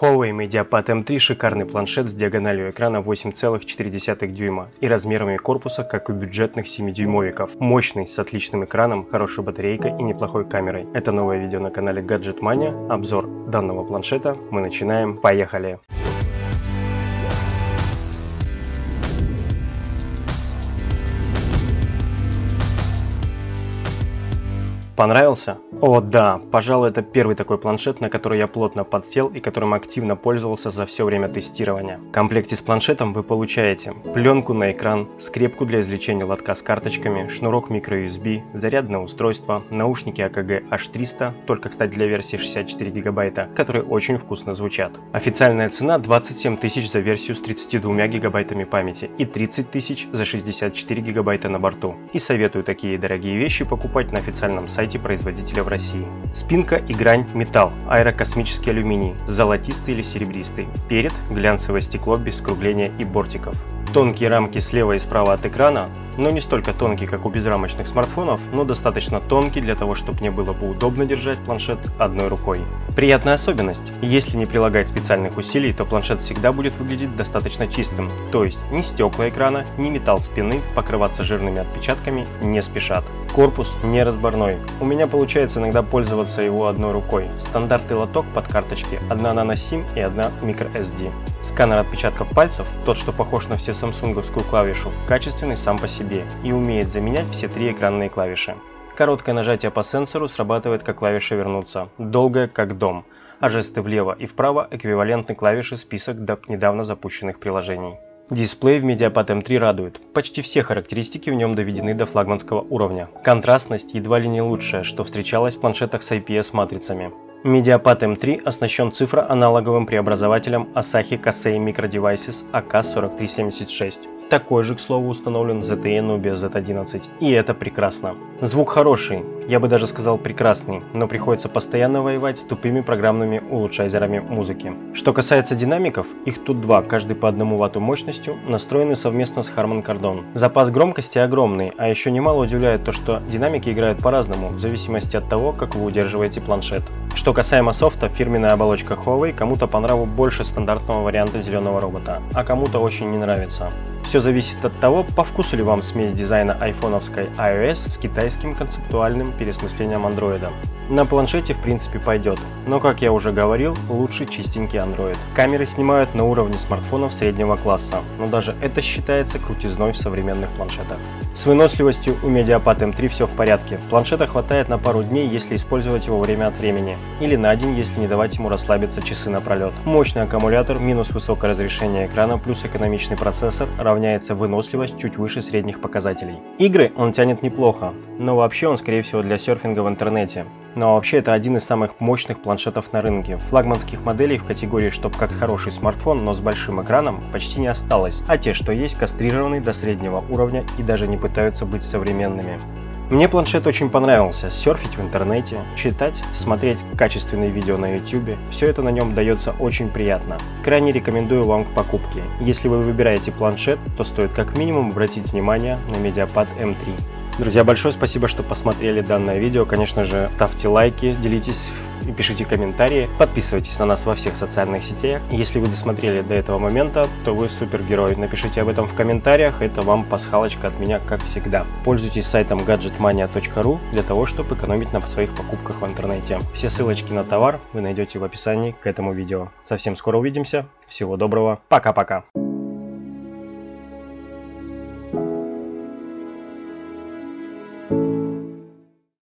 Huawei MediaPad M3 – шикарный планшет с диагональю экрана 8,4 дюйма и размерами корпуса, как у бюджетных 7-дюймовиков. Мощный, с отличным экраном, хорошей батарейкой и неплохой камерой. Это новое видео на канале Gadget Mania. Обзор данного планшета. Мы начинаем. Поехали! Понравился? О да, пожалуй это первый такой планшет, на который я плотно подсел и которым активно пользовался за все время тестирования. В комплекте с планшетом вы получаете пленку на экран, скрепку для извлечения лотка с карточками, шнурок microUSB, зарядное устройство, наушники AKG H300, только кстати для версии 64 гигабайта, которые очень вкусно звучат. Официальная цена 27 тысяч за версию с 32 гигабайтами памяти и 30 тысяч за 64 гигабайта на борту. И советую такие дорогие вещи покупать на официальном сайте производителя в России. Спинка и грань металл, аэрокосмический алюминий, золотистый или серебристый. Перед глянцевое стекло без скругления и бортиков. Тонкие рамки слева и справа от экрана но не столько тонкий, как у безрамочных смартфонов, но достаточно тонкий для того, чтобы мне было бы удобно держать планшет одной рукой. Приятная особенность. Если не прилагать специальных усилий, то планшет всегда будет выглядеть достаточно чистым, то есть ни стекла экрана, ни металл спины покрываться жирными отпечатками не спешат. Корпус не разборной. У меня получается иногда пользоваться его одной рукой. Стандартный лоток под карточки, одна nano и одна microSD. Сканер отпечатков пальцев, тот что похож на все самсунговскую клавишу, качественный сам по себе и умеет заменять все три экранные клавиши. Короткое нажатие по сенсору срабатывает как клавиша вернуться, долгое как дом, а жесты влево и вправо эквивалентны клавиши список до недавно запущенных приложений. Дисплей в Mediapad M3 радует. Почти все характеристики в нем доведены до флагманского уровня. Контрастность едва ли не лучшая, что встречалось в планшетах с IPS-матрицами. Mediapad M3 оснащен цифроаналоговым преобразователем Asahi Kasei Microdevices AK4376. Такой же, к слову, установлен ZTE Nubia Z11. И это прекрасно. Звук хороший, я бы даже сказал прекрасный, но приходится постоянно воевать с тупыми программными улучшайзерами музыки. Что касается динамиков, их тут два, каждый по одному ватту мощностью, настроены совместно с Harman Kardon. Запас громкости огромный, а еще немало удивляет то, что динамики играют по-разному, в зависимости от того, как вы удерживаете планшет. Что касаемо софта, фирменная оболочка Huawei кому-то по нраву больше стандартного варианта зеленого робота, а кому-то очень не нравится. Все зависит от того, по вкусу ли вам смесь дизайна айфоновской iOS с китайским концептуальным пересмыслением андроида. На планшете в принципе пойдет, но как я уже говорил, лучше чистенький Android. Камеры снимают на уровне смартфонов среднего класса, но даже это считается крутизной в современных планшетах. С выносливостью у Mediapad M3 все в порядке. Планшета хватает на пару дней, если использовать его время от времени, или на день, если не давать ему расслабиться часы напролет. Мощный аккумулятор минус высокое разрешение экрана плюс экономичный процессор равняется выносливость чуть выше средних показателей. Игры он тянет неплохо, но вообще он скорее всего для серфинга в интернете. Но вообще это один из самых мощных планшетов на рынке. Флагманских моделей в категории «чтоб как хороший смартфон, но с большим экраном» почти не осталось, а те, что есть, кастрированы до среднего уровня и даже не пытаются быть современными. Мне планшет очень понравился. Серфить в интернете, читать, смотреть качественные видео на YouTube. Все это на нем дается очень приятно. Крайне рекомендую вам к покупке. Если вы выбираете планшет, то стоит как минимум обратить внимание на Mediapad M3. Друзья, большое спасибо, что посмотрели данное видео. Конечно же, ставьте лайки, делитесь и пишите комментарии. Подписывайтесь на нас во всех социальных сетях. Если вы досмотрели до этого момента, то вы супергерой. Напишите об этом в комментариях, это вам пасхалочка от меня, как всегда. Пользуйтесь сайтом gadgetmania.ru для того, чтобы экономить на своих покупках в интернете. Все ссылочки на товар вы найдете в описании к этому видео. Совсем скоро увидимся. Всего доброго. Пока-пока.